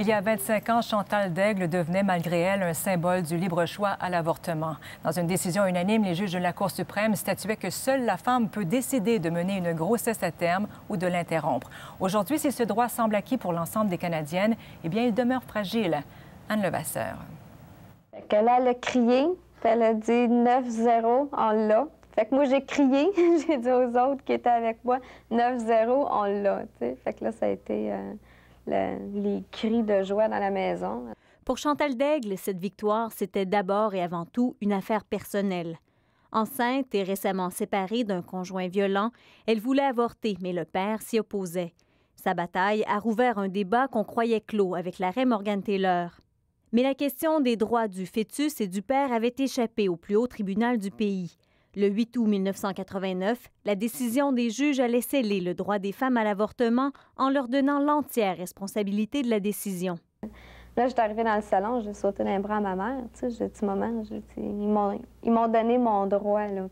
Il y a 25 ans, Chantal Daigle devenait malgré elle un symbole du libre choix à l'avortement. Dans une décision unanime, les juges de la Cour suprême statuaient que seule la femme peut décider de mener une grossesse à terme ou de l'interrompre. Aujourd'hui, si ce droit semble acquis pour l'ensemble des Canadiennes, eh bien, il demeure fragile. Anne Levasseur. Elle a crié, elle a dit 9-0, on l'a. Fait que moi, j'ai crié, j'ai dit aux autres qui étaient avec moi 9-0, on l'a. Fait que là, ça a été. Euh, les cris de joie dans la maison. Pour Chantal Daigle, cette victoire, c'était d'abord et avant tout une affaire personnelle. Enceinte et récemment séparée d'un conjoint violent, elle voulait avorter, mais le père s'y opposait. Sa bataille a rouvert un débat qu'on croyait clos avec l'arrêt Morgan Taylor. Mais la question des droits du fœtus et du père avait échappé au plus haut tribunal du pays. Le 8 août 1989, la décision des juges allait sceller le droit des femmes à l'avortement en leur donnant l'entière responsabilité de la décision. Là, j'étais arrivée dans le salon, j'ai sauté d'un bras à ma mère. J'ai dit, maman, ils m'ont donné mon droit. Là.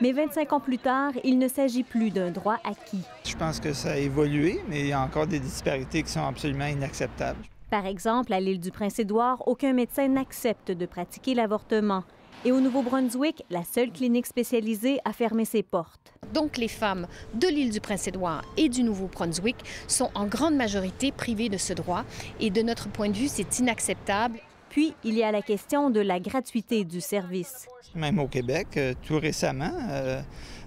Mais 25 ans plus tard, il ne s'agit plus d'un droit acquis. Je pense que ça a évolué, mais il y a encore des disparités qui sont absolument inacceptables. Par exemple, à l'île du Prince-Édouard, aucun médecin n'accepte de pratiquer l'avortement. Et au Nouveau-Brunswick, la seule clinique spécialisée a fermé ses portes. Donc les femmes de l'île du Prince-Édouard et du Nouveau-Brunswick sont en grande majorité privées de ce droit. Et de notre point de vue, c'est inacceptable. Puis, il y a la question de la gratuité du service. Même au Québec, euh, tout récemment, euh,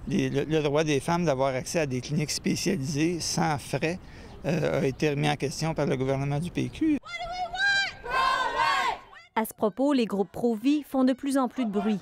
le, droit des femmes d'avoir accès à des cliniques spécialisées sans frais euh, a été remis en question par le gouvernement du PQ. À ce propos, les groupes pro-vie font de plus en plus de bruit.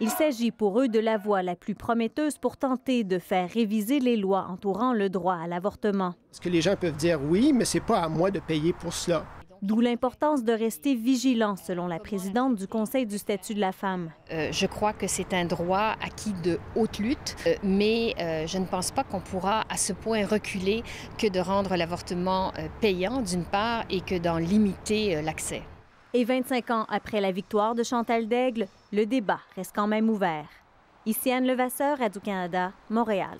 Il s'agit pour eux de la voie la plus prometteuse pour tenter de faire réviser les lois entourant le droit à l'avortement. Ce que les gens peuvent dire oui, mais c'est pas à moi de payer pour cela. D'où l'importance de rester vigilant, selon la présidente du Conseil du statut de la femme. Euh, je crois que c'est un droit acquis de haute lutte, euh, mais euh, je ne pense pas qu'on pourra à ce point reculer que de rendre l'avortement payant, d'une part, et que d'en limiter l'accès. Et 25 ans après la victoire de Chantal Daigle, le débat reste quand même ouvert. Ici Anne Levasseur, Radio-Canada, Montréal.